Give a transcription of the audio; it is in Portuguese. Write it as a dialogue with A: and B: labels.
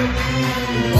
A: Oh,